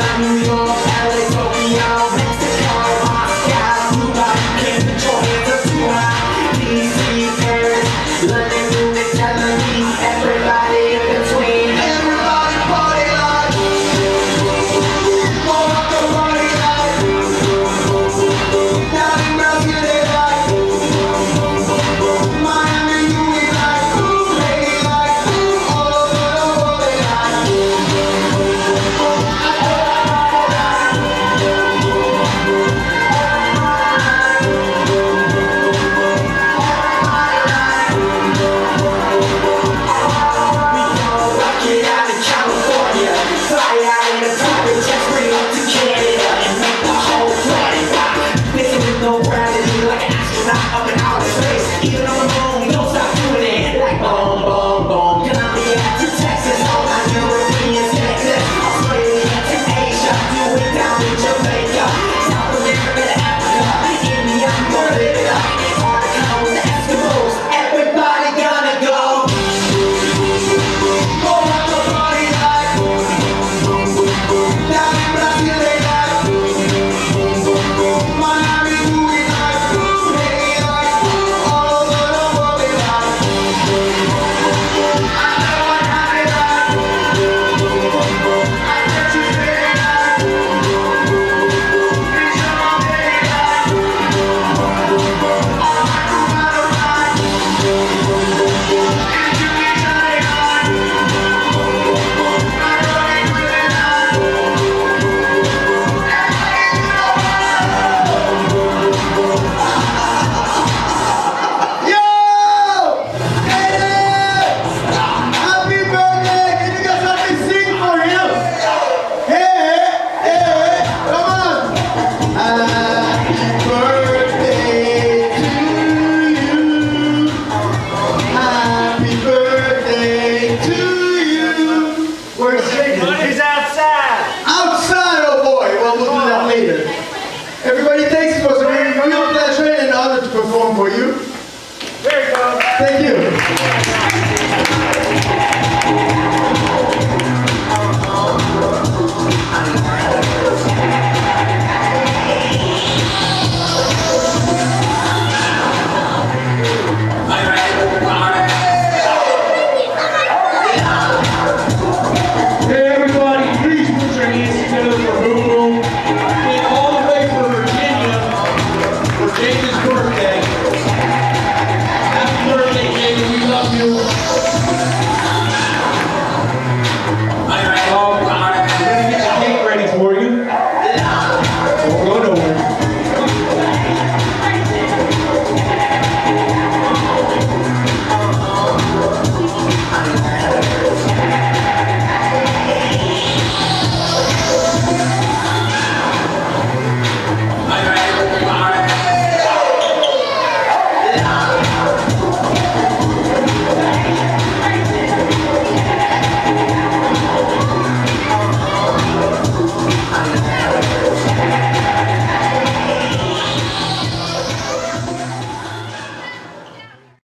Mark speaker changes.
Speaker 1: I'm New York. Even though I'm
Speaker 2: Everybody thinks it was a real pleasure and honor to perform for you. There you go. Thank you.